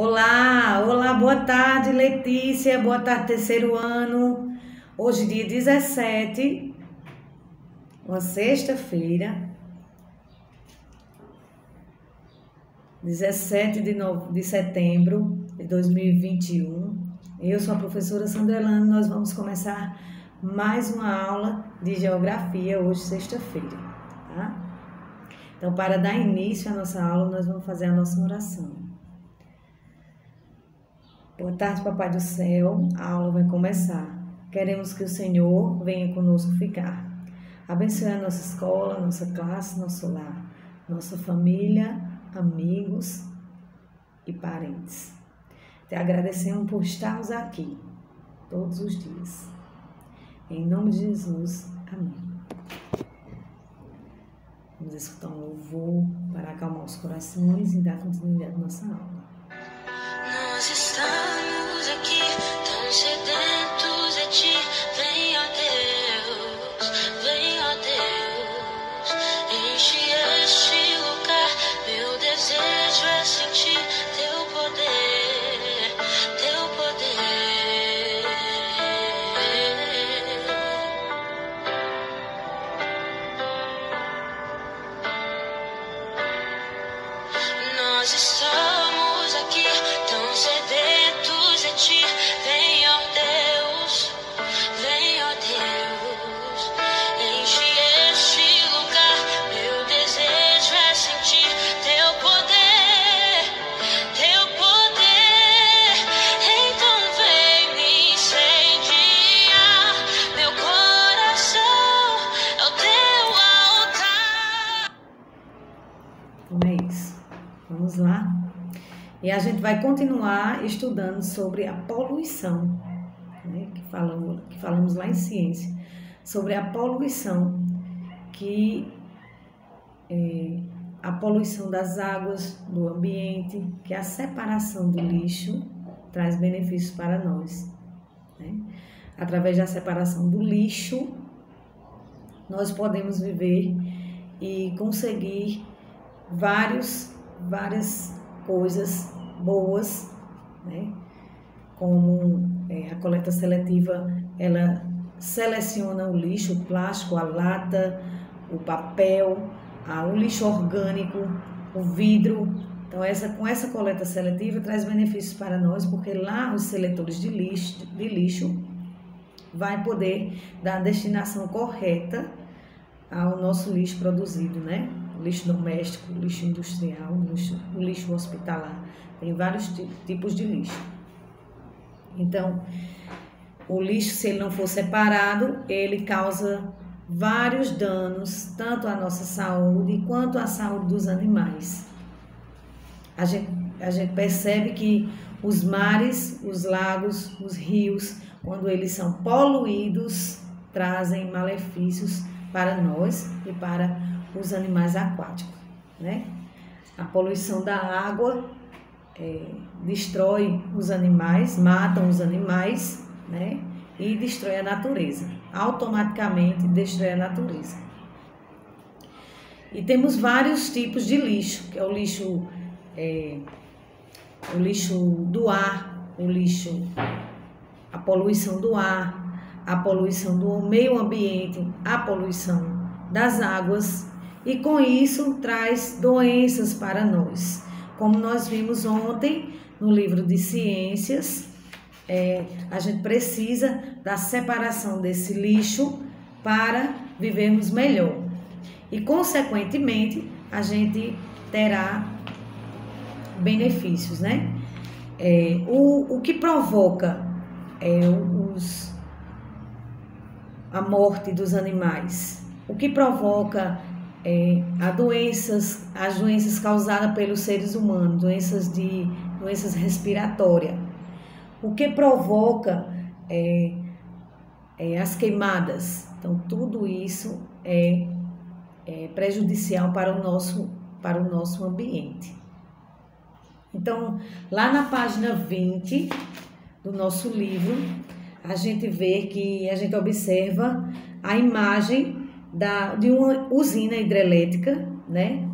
Olá, olá, boa tarde, Letícia, boa tarde, terceiro ano. Hoje, dia 17, uma sexta-feira, 17 de, no... de setembro de 2021. Eu sou a professora Sandra Lano, nós vamos começar mais uma aula de geografia hoje, sexta-feira, tá? Então, para dar início à nossa aula, nós vamos fazer a nossa oração. Boa tarde, Papai do Céu. A aula vai começar. Queremos que o Senhor venha conosco ficar. Abençoe a nossa escola, nossa classe, nosso lar, nossa família, amigos e parentes. Te agradecemos por estarmos aqui todos os dias. Em nome de Jesus, amém. Vamos escutar um louvor para acalmar os corações e dar continuidade à nossa aula. E a gente vai continuar estudando sobre a poluição, né? que, falamos, que falamos lá em ciência, sobre a poluição, que é a poluição das águas, do ambiente, que a separação do lixo traz benefícios para nós. Né? Através da separação do lixo, nós podemos viver e conseguir vários, várias coisas boas, né? como é, a coleta seletiva, ela seleciona o lixo, o plástico, a lata, o papel, a, o lixo orgânico, o vidro. Então, essa, com essa coleta seletiva traz benefícios para nós, porque lá os seletores de lixo, de lixo vai poder dar a destinação correta ao nosso lixo produzido, né? O lixo doméstico, o lixo industrial, o lixo, lixo hospitalar. Tem vários tipos de lixo. Então, o lixo, se ele não for separado, ele causa vários danos, tanto à nossa saúde quanto à saúde dos animais. A gente, a gente percebe que os mares, os lagos, os rios, quando eles são poluídos, trazem malefícios para nós e para os animais aquáticos, né? A poluição da água é, destrói os animais, matam os animais, né? E destrói a natureza. Automaticamente destrói a natureza. E temos vários tipos de lixo, que é o lixo, é, o lixo do ar, o lixo, a poluição do ar, a poluição do meio ambiente, a poluição das águas, e com isso traz doenças para nós. Como nós vimos ontem no livro de ciências, é, a gente precisa da separação desse lixo para vivermos melhor. E, consequentemente, a gente terá benefícios, né? É, o, o que provoca é, os, a morte dos animais? O que provoca é, a doenças, as doenças causadas pelos seres humanos, doenças de doenças respiratórias. O que provoca é, é, as queimadas. Então, tudo isso é, é prejudicial para o nosso, para o nosso ambiente. Então, lá na página 20 do nosso livro, a gente vê que a gente observa a imagem da, de uma usina hidrelétrica, né?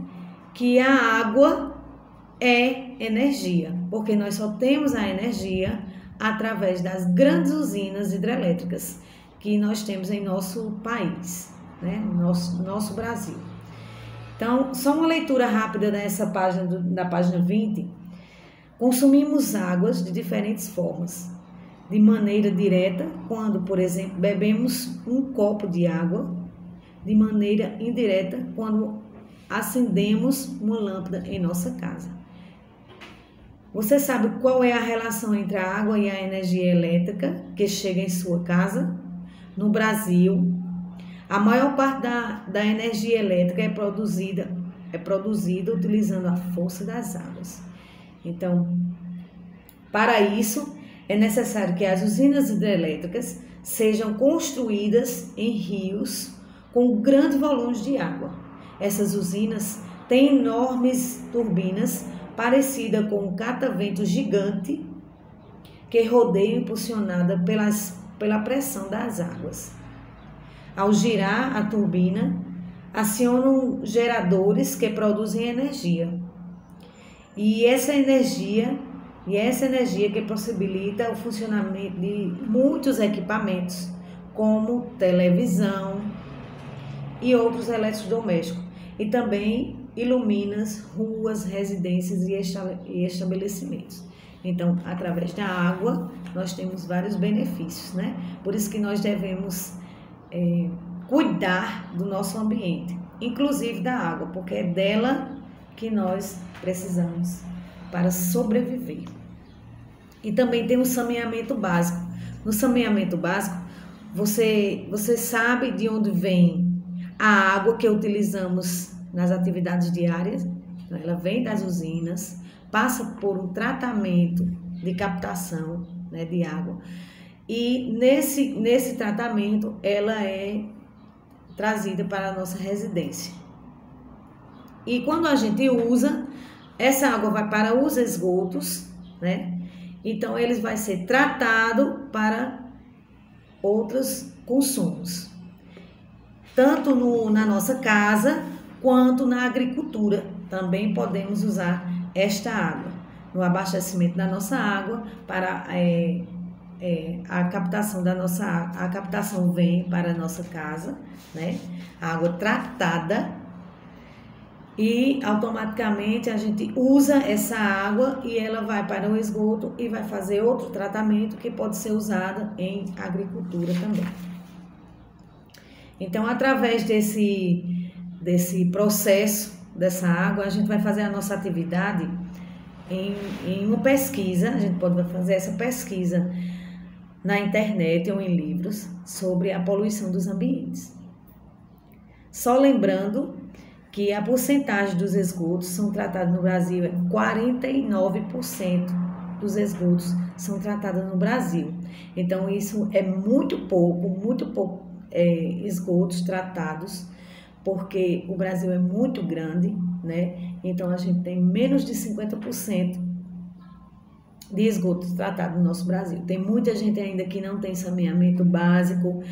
Que a água é energia, porque nós só temos a energia através das grandes usinas hidrelétricas que nós temos em nosso país, né? nosso, nosso Brasil. Então, só uma leitura rápida nessa página, do, da página 20. Consumimos águas de diferentes formas. De maneira direta, quando, por exemplo, bebemos um copo de água. De maneira indireta, quando acendemos uma lâmpada em nossa casa. Você sabe qual é a relação entre a água e a energia elétrica que chega em sua casa? No Brasil, a maior parte da, da energia elétrica é produzida, é produzida utilizando a força das águas. Então, para isso, é necessário que as usinas hidrelétricas sejam construídas em rios com grandes volumes de água. Essas usinas têm enormes turbinas parecidas com um catavento gigante que rodeia impulsionada pelas, pela pressão das águas. Ao girar a turbina, acionam geradores que produzem energia. E essa energia, e essa energia que possibilita o funcionamento de muitos equipamentos, como televisão e outros eletrodomésticos, e também ilumina ruas, residências e estabelecimentos. Então, através da água, nós temos vários benefícios, né? Por isso que nós devemos é, cuidar do nosso ambiente, inclusive da água, porque é dela que nós precisamos para sobreviver. E também tem o saneamento básico. No saneamento básico, você, você sabe de onde vem a água que utilizamos nas atividades diárias. Então, ela vem das usinas, passa por um tratamento de captação né, de água e nesse, nesse tratamento ela é trazida para a nossa residência. E quando a gente usa, essa água vai para os esgotos, né? Então eles vai ser tratado para outros consumos. Tanto no, na nossa casa quanto na agricultura também podemos usar esta água no abastecimento da nossa água para é, é, a captação da nossa a captação vem para a nossa casa, né? água tratada e automaticamente a gente usa essa água e ela vai para o esgoto e vai fazer outro tratamento que pode ser usada em agricultura também. Então, através desse, desse processo dessa água, a gente vai fazer a nossa atividade em, em uma pesquisa, a gente pode fazer essa pesquisa na internet ou em livros sobre a poluição dos ambientes. Só lembrando que a porcentagem dos esgotos são tratados no Brasil é 49% dos esgotos são tratados no Brasil. Então isso é muito pouco, muito pouco é, esgotos tratados, porque o Brasil é muito grande, né? Então a gente tem menos de 50% de esgoto tratado no nosso Brasil. Tem muita gente ainda que não tem saneamento básico,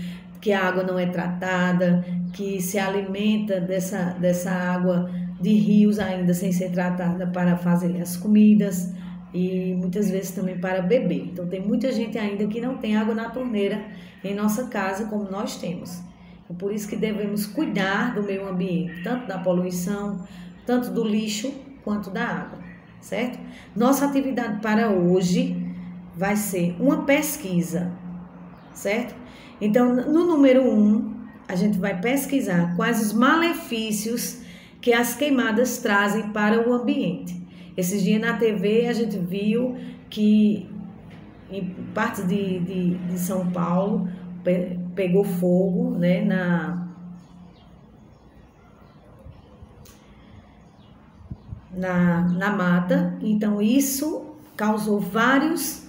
que a água não é tratada, que se alimenta dessa, dessa água de rios ainda sem ser tratada para fazer as comidas e muitas vezes também para beber. Então tem muita gente ainda que não tem água na torneira em nossa casa como nós temos. É por isso que devemos cuidar do meio ambiente, tanto da poluição, tanto do lixo quanto da água certo? Nossa atividade para hoje vai ser uma pesquisa, certo? Então, no número 1, um, a gente vai pesquisar quais os malefícios que as queimadas trazem para o ambiente. Esses dias na TV a gente viu que em partes de, de, de São Paulo pegou fogo né, na, na, na mata, então isso causou vários,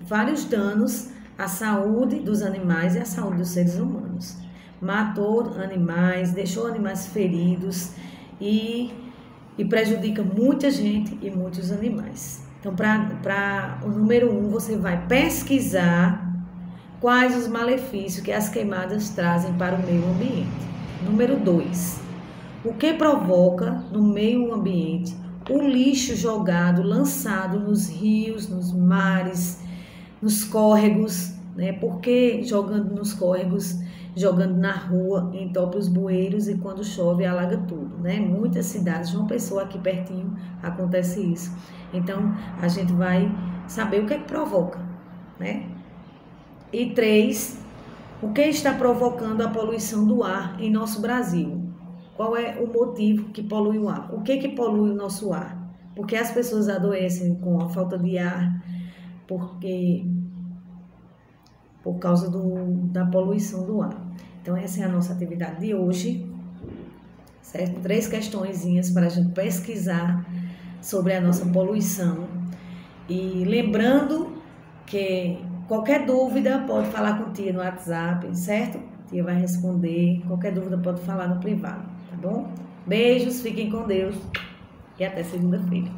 vários danos à saúde dos animais e à saúde dos seres humanos. Matou animais, deixou animais feridos e, e prejudica muita gente e muitos animais. Então, para o número um, você vai pesquisar quais os malefícios que as queimadas trazem para o meio ambiente. Número dois, o que provoca no meio ambiente o lixo jogado, lançado nos rios, nos mares, nos córregos, né? Porque jogando nos córregos, jogando na rua, entope os bueiros e quando chove alaga tudo, né? Muitas cidades, João Pessoa aqui pertinho, acontece isso. Então, a gente vai saber o que é que provoca, né? E três, o que está provocando a poluição do ar em nosso Brasil? Qual é o motivo que polui o ar? O que que polui o nosso ar? Porque as pessoas adoecem com a falta de ar, porque por causa do, da poluição do ar. Então essa é a nossa atividade de hoje, certo? Três questõezinhas para a gente pesquisar sobre a nossa poluição e lembrando que qualquer dúvida pode falar com tia no WhatsApp, certo? A tia vai responder. Qualquer dúvida pode falar no privado, tá bom? Beijos, fiquem com Deus e até segunda-feira.